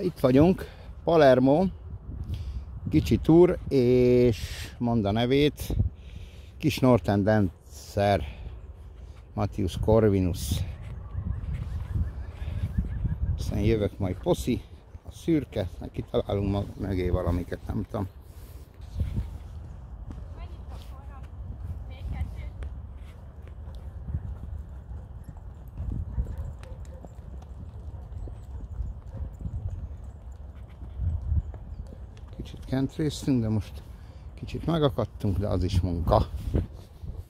Itt vagyunk, Palermo, kicsi túr, és mond a nevét, kis Nortendenser, Matthius Corvinus. Aztán jövök majd Poszi, a szürke, neki találunk mögé valamiket, nem tudom. Kicsit kentréztünk, de most kicsit megakadtunk, de az is munka.